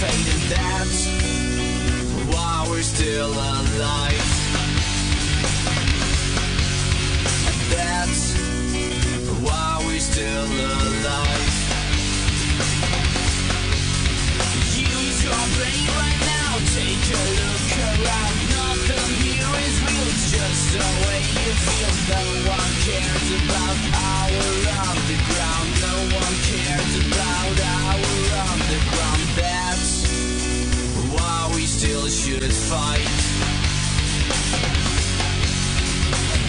fate is that's why we're still alive. That's why we're still alive. Use your brain right now, take a look around. Nothing here is real, just the way you feel. No one cares about our. Should fight.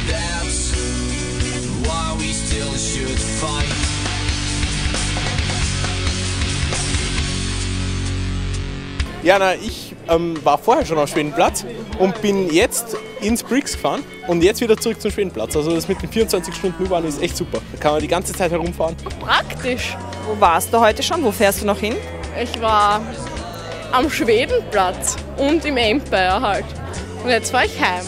That's why we still should fight. Jana, ich ähm, war vorher schon am Schwedenplatz und bin jetzt ins Bricks gefahren und jetzt wieder zurück zum Schwedenplatz. Also das mit den 24 Stunden U-Bahn ist echt super. Da kann man die ganze Zeit herumfahren. Praktisch. Wo warst du heute schon? Wo fährst du noch hin? Ich war am Schwedenplatz und im Empire halt. Und jetzt fahre ich heim.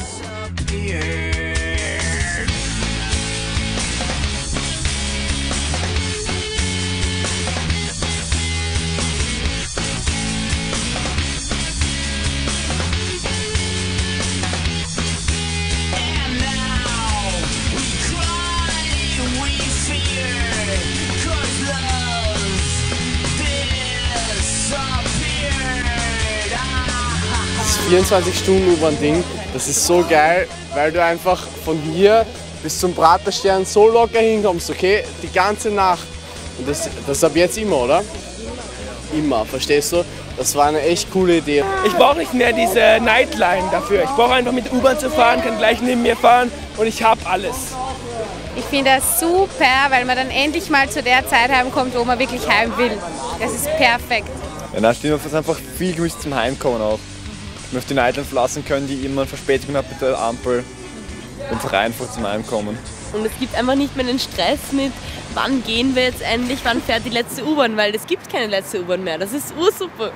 Ah. Das 24-Stunden-U-Bahn-Ding, das ist so geil, weil du einfach von hier bis zum Praterstern so locker hinkommst, okay? Die ganze Nacht. Und das, das ab jetzt immer, oder? Immer, verstehst du? Das war eine echt coole Idee. Ich brauche nicht mehr diese Nightline dafür. Ich brauche einfach mit der U-Bahn zu fahren, kann gleich neben mir fahren und ich habe alles. Ich finde das super, weil man dann endlich mal zu der Zeit heimkommt, wo man wirklich heim will. Das ist perfekt. Ja, na, stimmt, es ist einfach viel gemütlich zum Heimkommen auch. Ich möchte die Nightline verlassen können, die immer eine Verspätung hat mit der Ampel. Einfach einfach zum Heimkommen. Und es gibt einfach nicht mehr den Stress mit, wann gehen wir jetzt endlich, wann fährt die letzte U-Bahn, weil es gibt keine letzte U-Bahn mehr. Das ist ursuper.